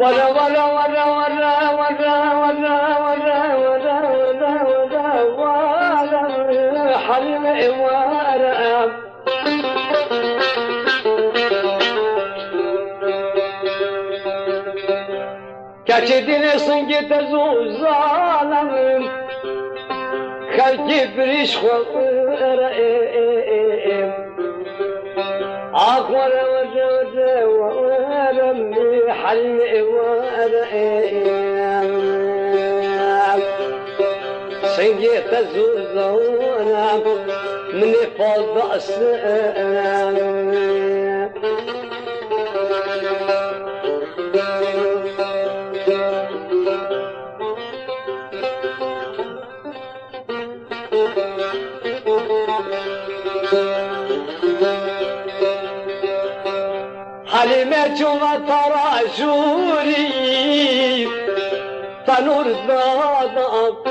ورا ورا ورا ورا ورا ورا ورا ورا ورا ورا ورا حلم ورا Kaçı dinesin gitez uzalanım Kalki bir iş kolarım Akvara vacada e, e, e, varım Bir halli varım? Sen gitez uzalanım Mini fazla aslanım Halime çuva taraşuri Tanur dadak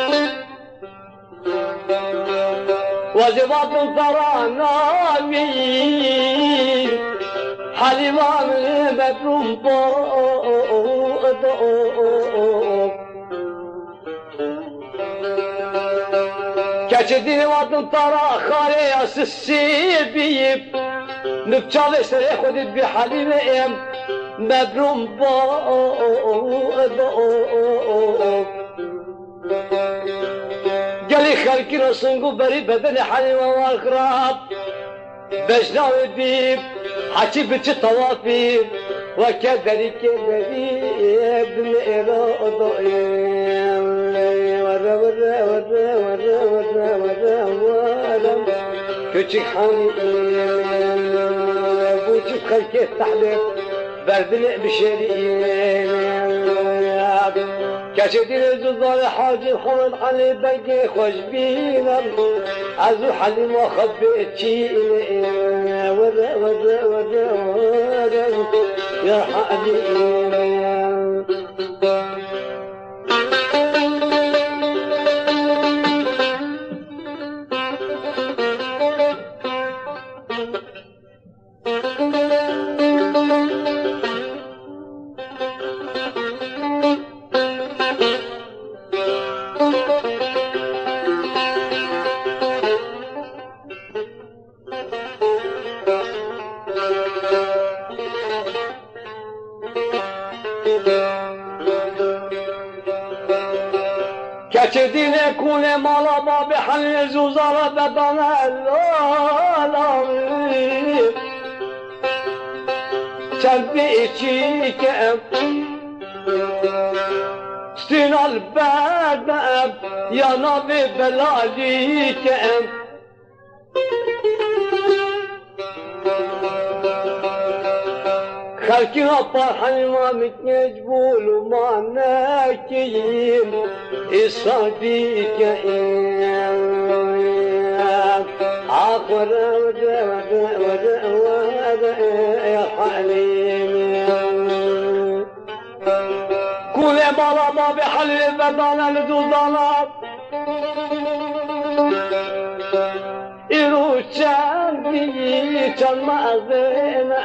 Vazifatın taranami Halivan bedrum dadak Keçidi vadın tara haraya sissibiyip سري خدت بحليمة ام مبروم قالي خلقي رسنقو بري بدن حليمة واقراب بجنا وديب حكي بتش طوافي ابن ورا ورا ورا ورا ورا ورا بوچک حون بوچک خلکه بردن بشریعت کسی دیر جزار حاجی خوان علی خوش بینم از أو ما خد بیچی وده وده وده وده. عزيز ضربتنا الظلام تبكيك سن الباب يا نبي بلاديك خلقنا الطرحة ما متجبول وما ناكيين الصديقين وقل وجعل يحليم كل مرمى بحل بدل لذو ظلام إروشان بيشان مأذنة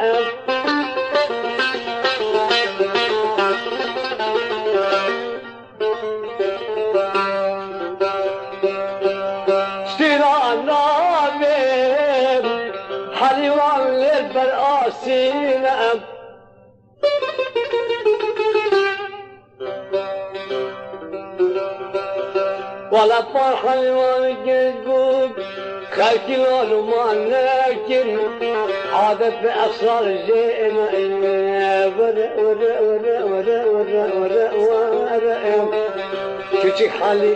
غلط حيوان جدقوب خاتلون وما لكن عادت بأسرار زين ورق ورق ورق ورق ورق ورق ورق شو حالي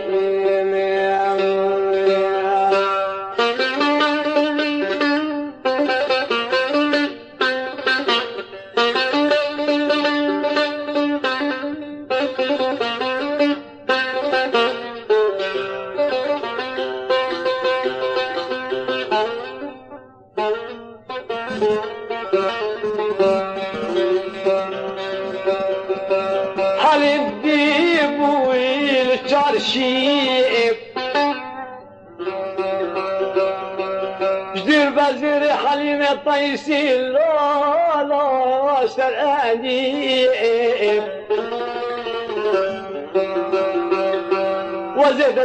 الطيسي لا لا سراني وزيد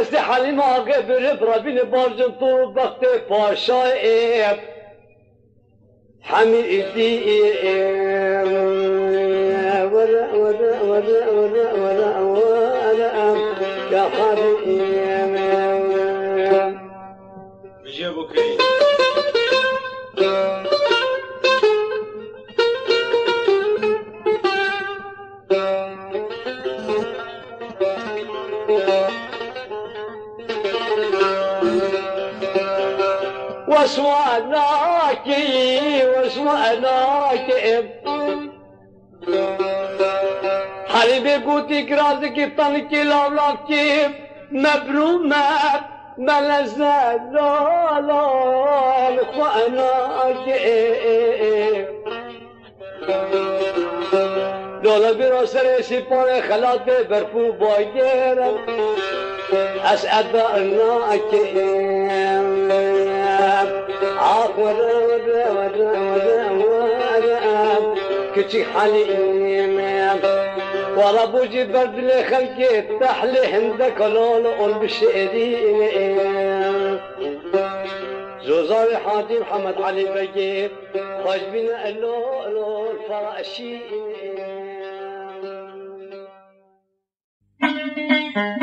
ما قبر بربين بارجن طول بخت باشايب حميدي ورا ورا ورا ورا ورا ورا يا حبيبي بجي احكي واسوأ راكب حبيبي قوتك راسك طنك لو راكب مبرومة بلا زاد وانا لولا برا سرسي پاره خلاط به برفو بایگرم از ادعنا که كتي حليم ورا بوجي برد لي خلقي تحلي هندك لول قول بشئرين زوزاري حاتي محمد علي بقيب خوش بنا اللول الفراشي Genç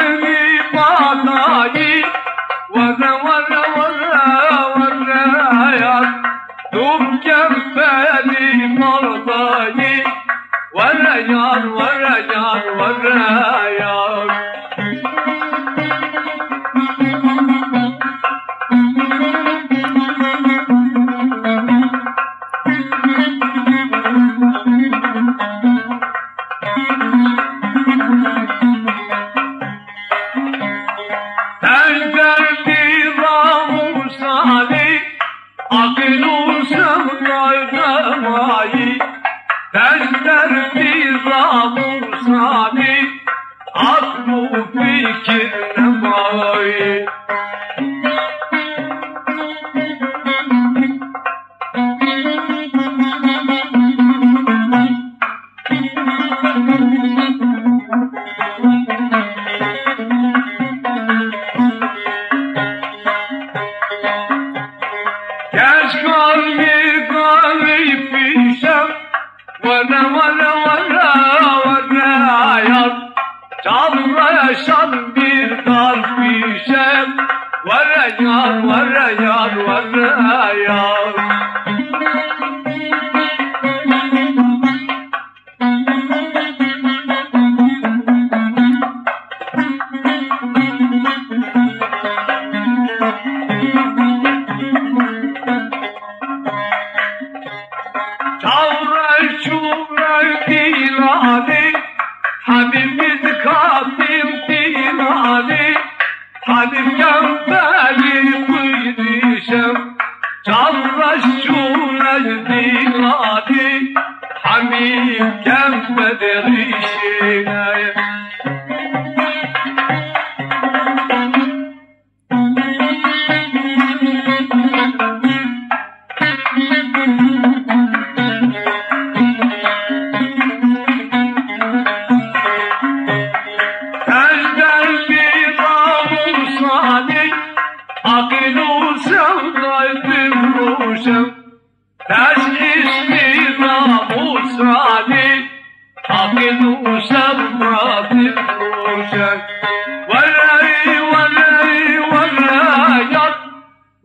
风雨把大衣。Çavraşan bir tarpişem Vara yar, vara yar, vara yar Çavraş, çuvraş, dilani Habibi alim ya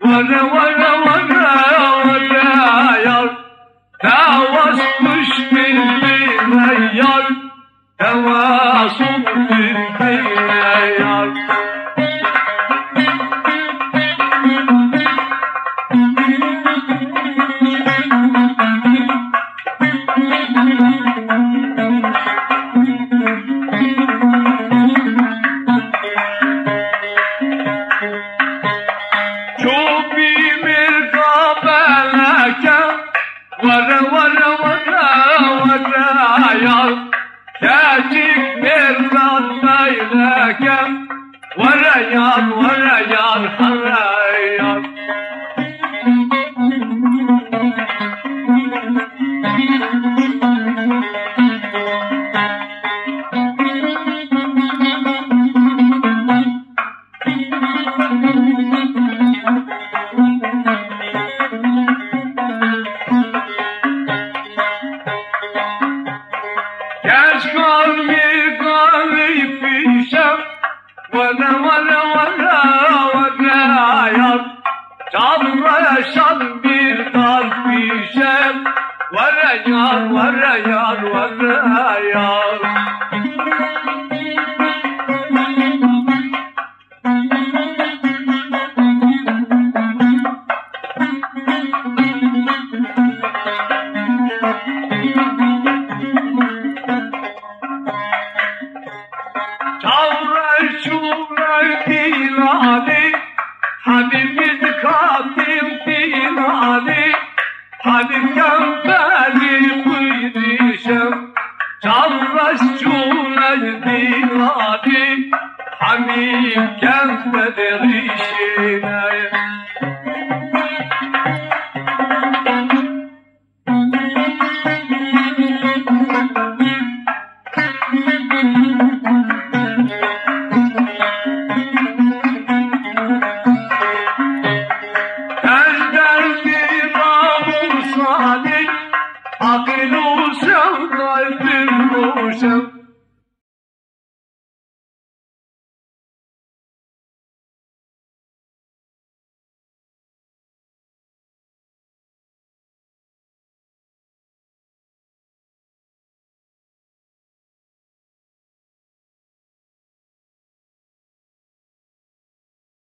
ولا ولا Varayan, varayan, harayan. Geç kalmış. نادي حبيب كم بدريشنا Akıl olsam kalbim olsam